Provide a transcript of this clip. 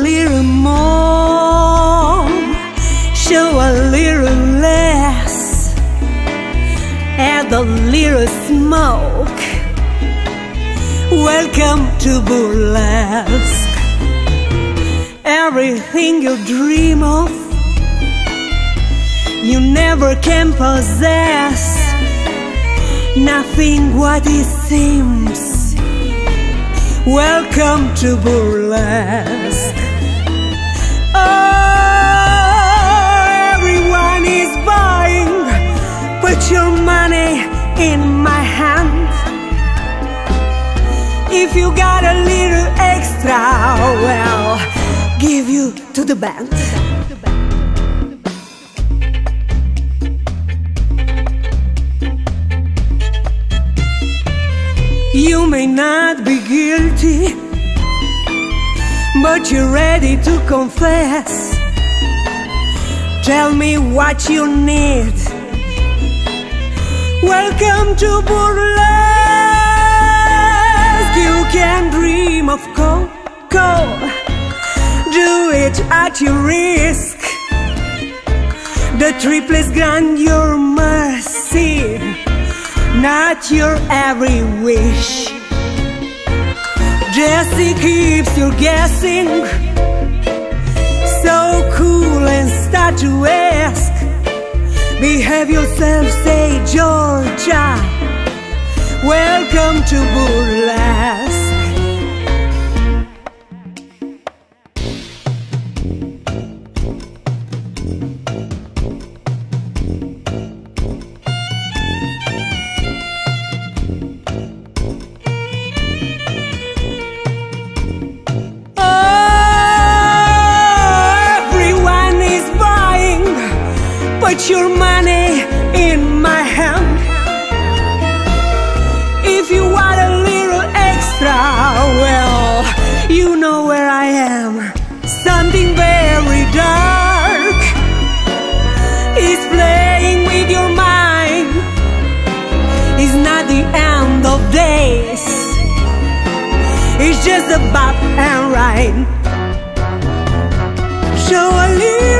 little more, show a little less, add a little smoke. Welcome to burlesque. Everything you dream of, you never can possess. Nothing what it seems. Welcome to Burlesque. Money in my hand. If you got a little extra, well, give you to the band. You may not be guilty, but you're ready to confess. Tell me what you need. Welcome to burlesque. You can dream of Coco. Do it at your risk. The triplets grant your mercy, not your every wish. Jesse keeps you guessing. Behave yourself, say Georgia. Welcome to burlesque. Oh, everyone Something very dark is playing with your mind. It's not the end of days. It's just about and right. Show a little